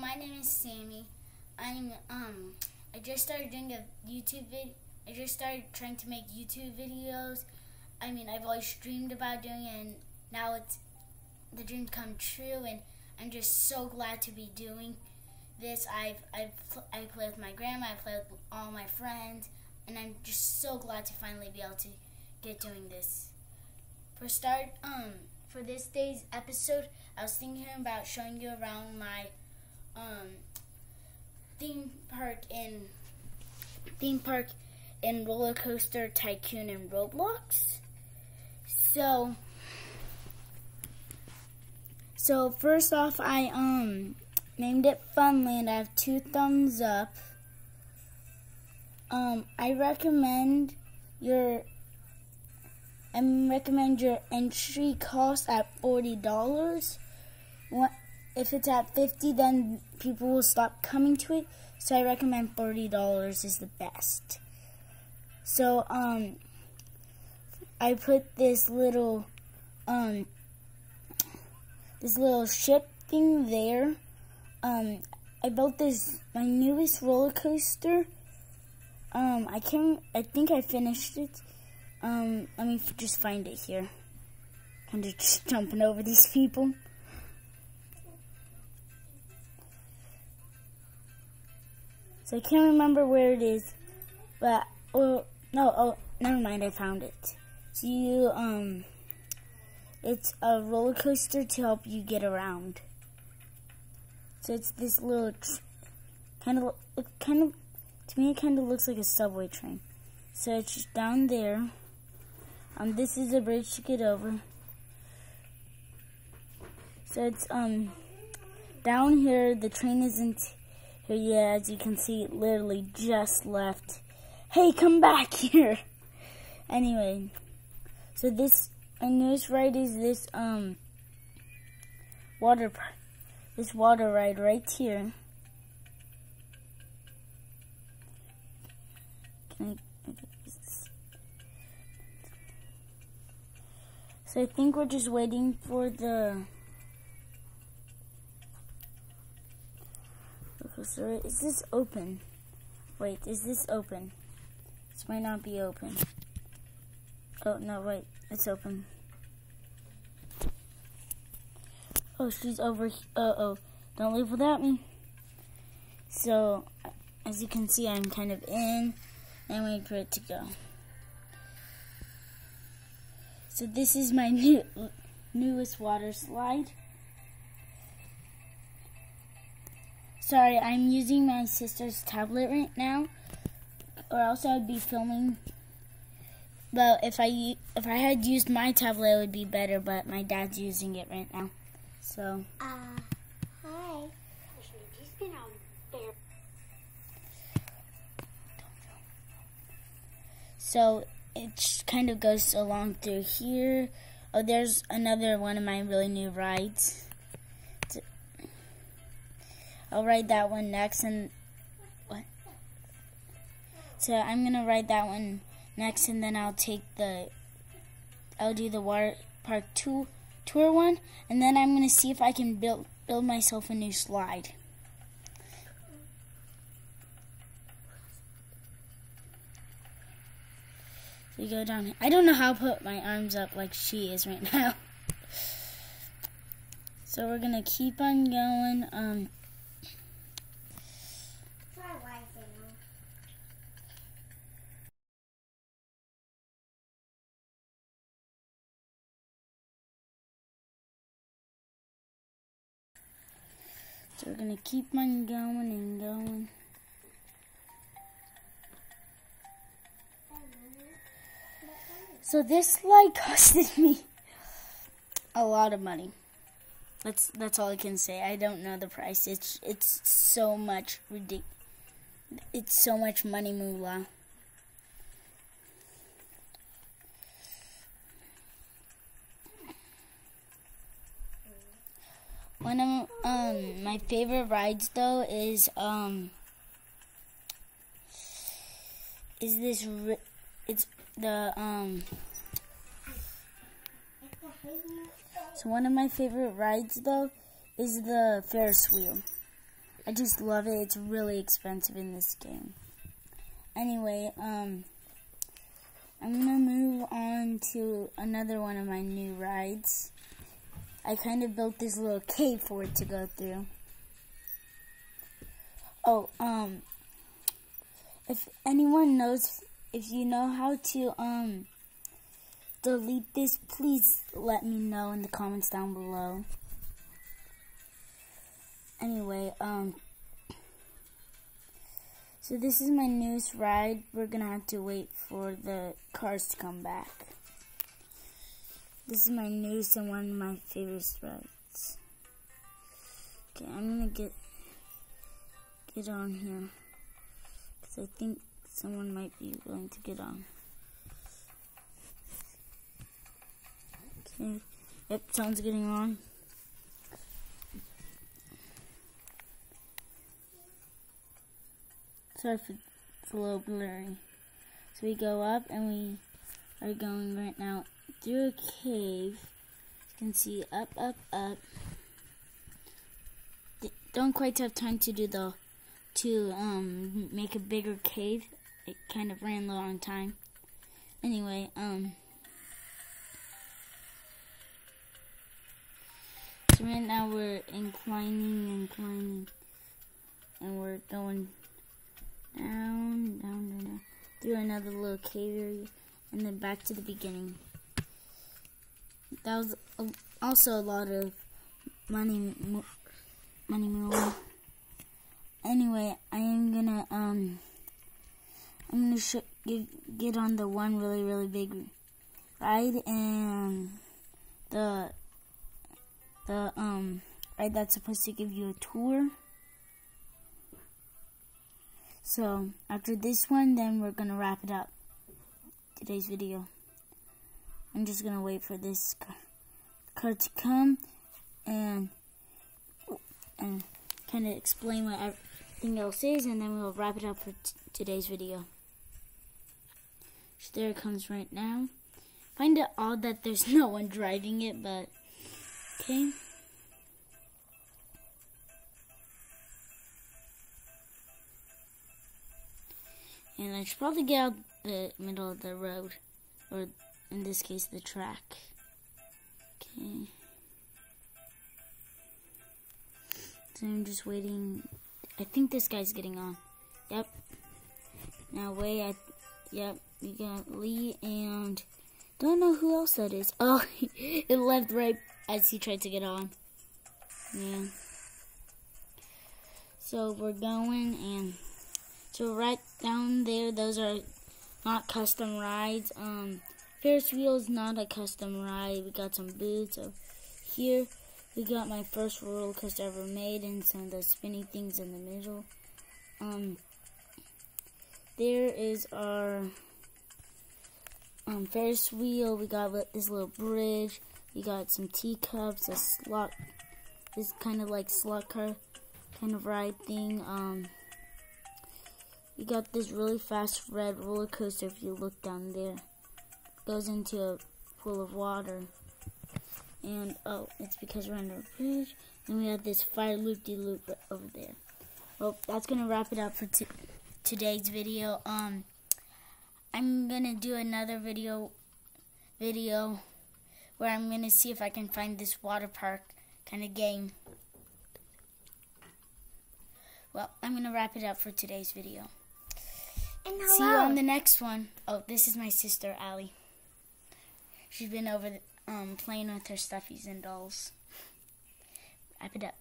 my name is Sammy. I'm um I just started doing a YouTube vid. I just started trying to make YouTube videos. I mean, I've always dreamed about doing it, and now it's the dream come true, and I'm just so glad to be doing this. I've I've I play with my grandma. I play with all my friends, and I'm just so glad to finally be able to get doing this. For start, um, for this day's episode, I was thinking about showing you around my um theme park in theme park in roller coaster tycoon and roblox. So so first off i um named it funland. I have two thumbs up. Um i recommend your I recommend your entry cost at forty dollars. If it's at fifty, then people will stop coming to it. So I recommend $30 is the best. So, um, I put this little, um, this little ship thing there. Um, I built this, my newest roller coaster. Um, I can't, I think I finished it. Um, let me just find it here. I'm just jumping over these people. So I can't remember where it is, but oh no, oh never mind, I found it. So you um, it's a roller coaster to help you get around. So it's this little kind of kind of to me it kind of looks like a subway train. So it's down there. Um, this is a bridge to get over. So it's um down here. The train isn't yeah, as you can see, it literally just left. Hey, come back here! Anyway, so this, my newest ride is this, um, water, this water ride right here. Can I, so I think we're just waiting for the So is this open? Wait, is this open? This might not be open. Oh, no, wait. It's open. Oh, she's over Uh-oh. Don't leave without me. So, as you can see, I'm kind of in and wait for it to go. So this is my new newest water slide. Sorry, I'm using my sister's tablet right now, or else I'd be filming. Well, if I if I had used my tablet, it would be better. But my dad's using it right now, so. Uh, hi. So it kind of goes along through here. Oh, there's another one of my really new rides. I'll write that one next and what? So I'm gonna write that one next and then I'll take the I'll do the water park two tour one and then I'm gonna see if I can build build myself a new slide. We go down. I don't know how to put my arms up like she is right now. So we're gonna keep on going. Um, So we're gonna keep on going and going. So this slide costed me a lot of money. That's that's all I can say. I don't know the price. It's it's so much ridiculous. It's so much money moolah. One of um my favorite rides though is um is this it's the um so one of my favorite rides though is the Ferris wheel. I just love it. It's really expensive in this game. Anyway, um, I'm gonna move on to another one of my new rides. I kind of built this little cave for it to go through. Oh, um, if anyone knows, if you know how to, um, delete this, please let me know in the comments down below. Anyway, um, so this is my newest ride. We're gonna have to wait for the cars to come back. This is my newest and one of my favorite rides. Okay, I'm gonna get get on here because I think someone might be willing to get on. Okay, yep, someone's getting on. Sorry for it's a little blurry. So we go up and we are going right now through a cave. You can see up, up, up. Don't quite have time to do the to um make a bigger cave. It kind of ran low on time. Anyway, um. So right now we're inclining, inclining, and we're going down, down, down, down, through another little cave area, and then back to the beginning. That was also a lot of money, money moving. Anyway, I am gonna um, I'm gonna get get on the one really really big ride and the the um ride that's supposed to give you a tour. So after this one, then we're gonna wrap it up. Today's video. I'm just gonna wait for this card to come and and kind of explain what everything else is, and then we'll wrap it up for today's video. So there it comes right now. Find it odd that there's no one driving it, but okay. And I should probably get out the middle of the road, or in this case, the track. Okay. So I'm just waiting. I think this guy's getting on. Yep. Now wait, I, yep, we got Lee and don't know who else that is. Oh, it left right as he tried to get on. Yeah. So we're going and so right down there, those are not custom rides. Um, Ferris wheel is not a custom ride. We got some boots So here, we got my first roller coaster ever made and some of those spinny things in the middle. Um, there is our um, Ferris wheel. We got this little bridge. We got some teacups, a slot, this kind of like slot car kind of ride thing. Um, you got this really fast red roller coaster if you look down there. It goes into a pool of water. And, oh, it's because we're under a bridge. And we have this fire loop-de-loop -loop over there. Well, that's going to wrap it up for today's video. Um, I'm going to do another video video where I'm going to see if I can find this water park kind of game. Well, I'm going to wrap it up for today's video. See you on the next one. Oh, this is my sister, Allie. She's been over um, playing with her stuffies and dolls. Wrap it up.